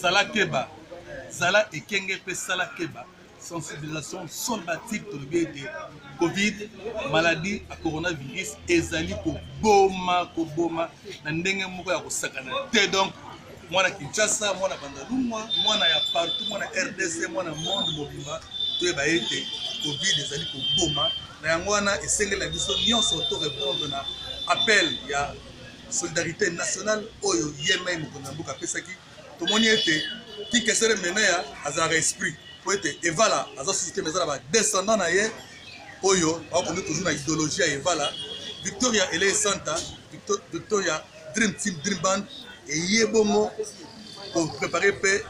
zala keba zala ekenge mpe sala keba sensibilisation solbatique tolobi ete covid maladie ya coronavirus ezali koboma koboma na ndenge moko ya kosakana te donc mwana kinshasa mwana bandalungwa mwana ya partout mwana rdc mwana monde mobimba toyeba ete covid ezali koboma na yango wana esengela biso nyonso to repondre na appel ya solidarité nationale oyo yemei mokonzi ya mboka apesaki tomoni ete kinkesere meneya azalaka esprit mpo ete evala aza susu te mezala badescendant na ye oyo bakomi toujours na idéologie ya evala victoria elei santa victoria dream team dream band eye bongo koprepare mpe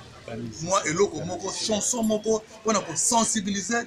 mwa eloko moko chanson moko mpona kosensibilize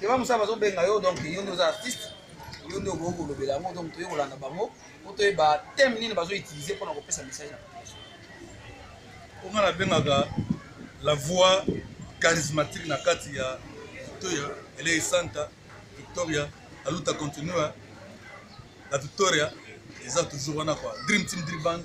keba mosala bazobenga yo donc yo nde oza artiste yo nde okoki kolobela yango donc toye kolanda bango po toyeba teme nini bazoutilize mpona kopesa message na population po ngai nabengaka la voix charismatique na kati ya victoria elei santa victoria aluta continua la victoria eza toujours wana kua dream team dream band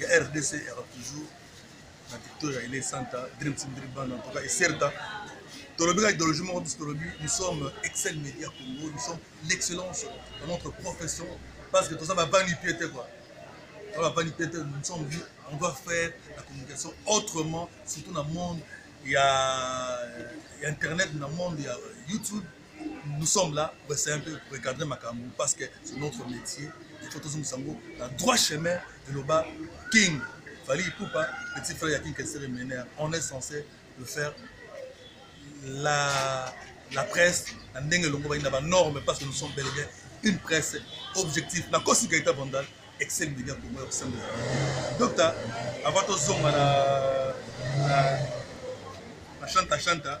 ya rdc yaka toujours na victoria ile santa dream team dream band en tout cas et certa tolobi ka idéologie moko biso tolobi nous sommes excel média congo nous sommes l'excellence dans notre profession parce que toza bavani pie te quoi toza bavani pie te nous sommes dit on doit faire la communication autrement surtout na monde ya, ya internet na monde ya youtube nous sommes là pour essayer un peu pour recadrer makambo parce que c'est notre métier il faut tozongisa yango na droit chemin eloba king fali ipupa petit frère ya king kesere mener on est censé de faire la, la presse na ndenge elongobaki na banorme parce que nous sommes bel et bien une presse objectif nakosi gaita vandal excel media congo ya kosambela docta avant tozonga na, na, na shanta shanta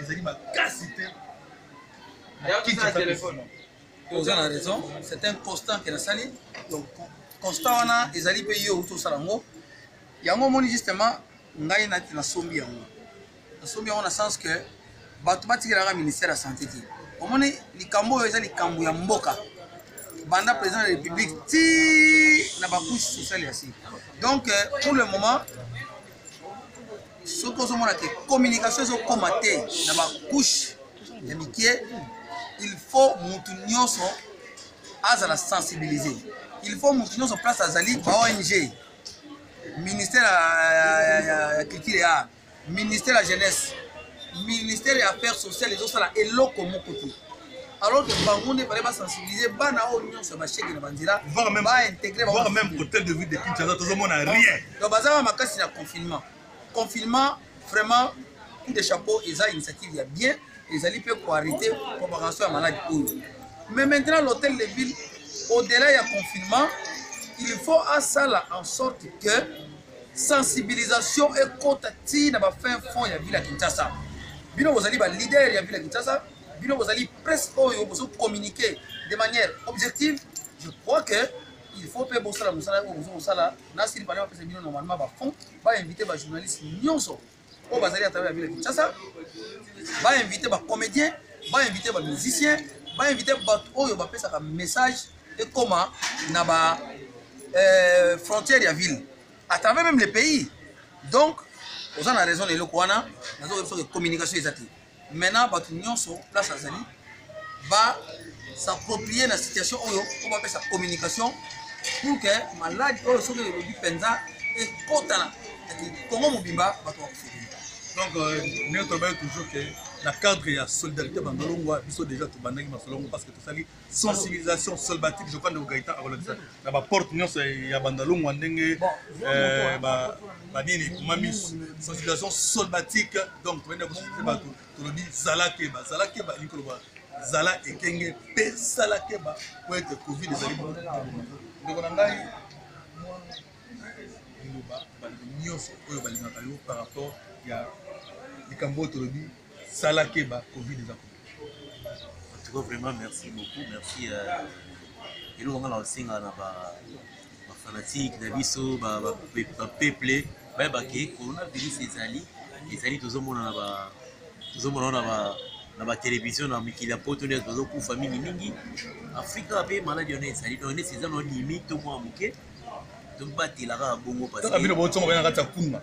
ezali makasi te oza na raison c'est un constant ke nasali donc constant wana ezali mpe yo outi osala yango yango omoni justement ngai nati nasombi yango nasombi yango na sens que bato batikelaka ministère ya santé te omoni likambo oyo eza likambo ya mboka banda président de la république ti na bacouche sociale ya si donc euh, pour le moment soki ozomona te communication ezokoma te na bacouche ya mikie il faut mutu nyonso azala sensibilise il faut mutu nyonso place azali ba ong ministère ya culture ya art ministère ya jeunesse ministère ya affaires sociale ezosala eloko moko te alors que bango nde fale basensibilize bana oyo nyonso ya bashege na banzela baintegre voir même hôtel de ville de kinshasa tozomona rien donc bazaka makasi na confinement confinement vraiment coup de chapeau eza initiative ya bien ezali mpe koarrete propagation ya maladi oyo mais maintenant l'hôtel de ville au-delà ya confinement il faut asala en sorte que sensibilisation ekota ti na bafin fond ya ville ya kinshasa bino bozali baleader ya ville ya kinshasa bino bozali presse oyo bozo communiquer de manière objective je crois que il faut mpe bosala mosala oyo bozo kosala na sili pale bapesa bino normalement bafond bainvite bajournaliste nyonso oyo bazali atravers la ville ya kinshasa bainvite bacomédien bainvite bamusicien bainvite bato oyo bapesaka message ekoma na ba euh, frontière ya ville à travers même le pays donc oza na raison na eloko wana nazokoyebisa ke communication eza te maintenant bato nyonso place azali ba s'approprie na situation oyo mpo bapesa communication pour que maladi oyo soki elobi mpenza ekotana ati kongo mobimba bato bakofukeli donc euh, ndenge tolobaki toujours ke na cadre ya solidarité bandolongwa biso déjà tobandaki masolo yango parce que tosali sensibilisation solbatique je crois ndeko gaetan akolakisa na baporte nyonso ya bandalungwa ndenge euh, banini ekomami sensibilisation solbatique donc toyende kosensibilize bato tolobi zala keba zala keba elingi koloba zala ekenge mpe sala keba mpo ete covid ezali ndeko na ngai liloba bato nyonso oyo balingaka yo par rapport ya likambo oyo tolobi sala keba covid eza en tout cas vraiment merci beaucoup merci euh, eloko nga na kosenga na ba fanatique na biso bapeuple bayebake coronavirus ezali ezali tozomona na ba tozomona na ba na batelevizio na mikili ya poto nde bazokufa mingi mingi afrika mpe maladi wana ezali donc neti eza na limite mwa moke tobatela kaka bongo parce que bino botonga bana kati ya kunga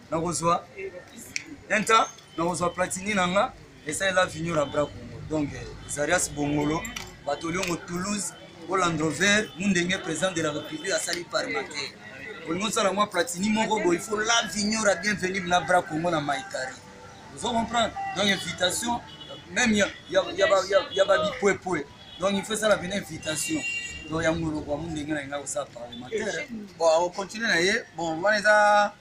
nakozwa un temps nakozwa platini na nga esalela vinio na bra congo donc eh, zarias bongolo bato oliongo toulouse olandrover mundenge président de la république asali parlementaire olingi osala mwa platini moko boye il faut la vignon la bienvenue na bra congo na maikari ozo comprendre donc invitation même ya, ya, ya, ya, ya babipwepwe donc il faut esala pena invitation donc yango lokwa mundenge na inga kosala parlementaire bon akocontinue na ye bon wana eza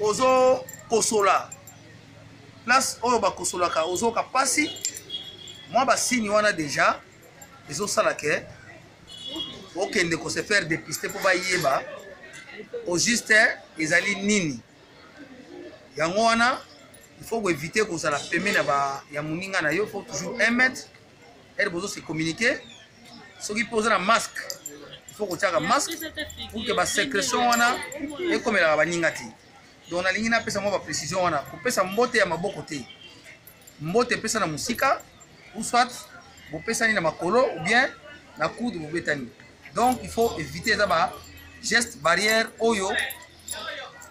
ozo kosola place oyo bakosolaka ozoyoka mpasi mwa basini wana deja ezosala ke okende ko se faire depiste mpo bayeba au juste ezali nini yango wana il faut koevite kozala peme na ba, ya moninga na yo faut toujours 1 mètre ere bozo se communiquer soki mpe oza na masque faut kotiaka masque pour que basécrétion wana ekomelaka baninga te donc nalingi napesa mwa baprécision wana kopesa mbote ya maboko te mbote epesa na mosika ou soit bopesani na makolo ou bien na coude bobetani donc il faut éviter eza ba geste barrière oyo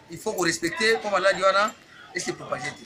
il faut korespecte mpo maladi wana ese propage te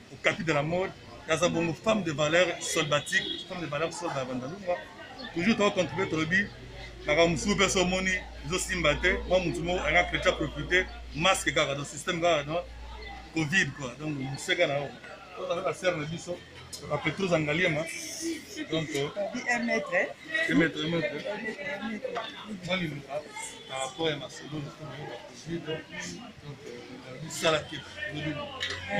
Okapi de la mode, naza bongo femme de valeur soldatique, femme de valeur soldat ya Bandalungwa. Toujours toko contribuer tolobi makambo mosusu mpe so omoni ezosimba te mwa motu moko anga chrétien profite masque kaka donc système kaka no covid quoi donc moseka na yo ozala na sere na biso bapetros angaliema donc emetre emetre mwalimu par rapport ya masolo sala te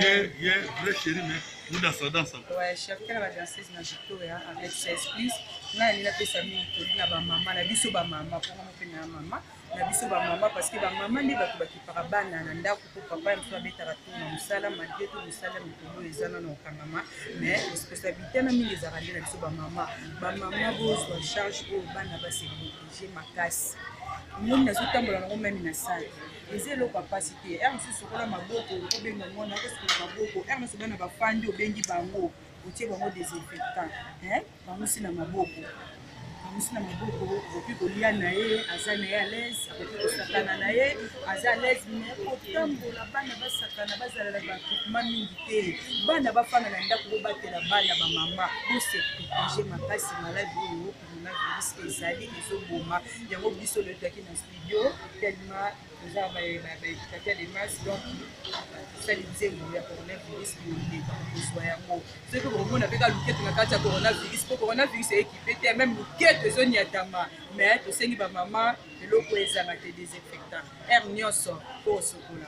ye ye vrai chéri mais nous dans sa danse ouais chef kala la danseuse na Victoria avec ses esprits na ni na pesa mingi to na ba mama na biso ba mama pour mo pena mama na biso ba mama parce que ba mama nde bato bakipaka bana na ndako po papa ya mosusu abetaka to na mosala malgré to mosala mikolo ezana na okangama mais responsabilité na mingi ezalaka nde na biso ba mama ba mama bozwa charge oyo bana basekoki je makasi omoni nazotambola nango meme na sale eza eloko ya mpasi te r mosusu sokola maboko obenga mwana okosokola maboko r mosusu bana bafandi obengi bango otie bango desinfectant bangusi na maboko bangusi na maboko okoki kolia na ye aza na ye alaise akoki kosakana na ye aza alaise me kotambola bana basakana bazala na baekipema mingi te bana bafanda na ndako bobatela bana bamama boseprotege makasi maladi oyo coronavirus ezali ezoboma yango biso lelo toyaki na studio telema toza baedikateur de masse donc tosali nzembo ya coronavirus bonde kozwa yango soki okomona mpe ka luketu na kati ya coronavirus mpo coronavirus eyekipe te meme luketu ezoniatama mais tosengi bamama eloko ezanga te desinfectant heure nyonso mpo osokola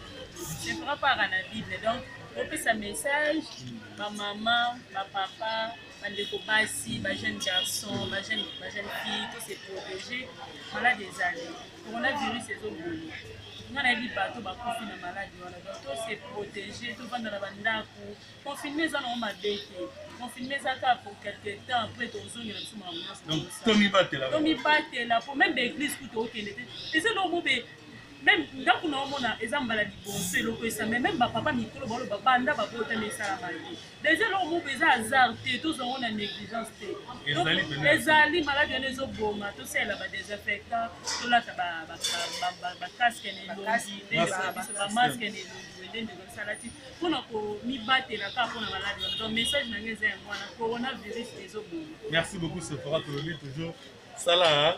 mais par rapport à la bible donc opesa message bamama bapapa bandeko basi bajeune garçon bajeune fille to se protege malade ezali coronavirus ezoboma nga nayebi bato bakufi na maladi wana donc to se protege tofanda na bandako confinement eza nango mabe te confinement eza kaka pour quelque temps après tozongela biso makambo nyonso tomibatela po meme baeglise kutu okende te eza eloko bobe meme ndako na omona eza mbala liboso eloko esame meme bapapa mikolo baloba banda babotami esalama te deja eloko moko eza hasard te tozwa yango na négligence te ezali maladi wana ezoboma tosalela badesinfecta tolata bacasque na elongi bamaske na elongi elende basalati mpona komibatela kaka mpona maladi wana donc message na ngai eza yango wana coronavirus ezoboma merci beaucoup sefora tolobi toujours sala